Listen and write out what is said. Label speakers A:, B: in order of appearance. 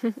A: 哼。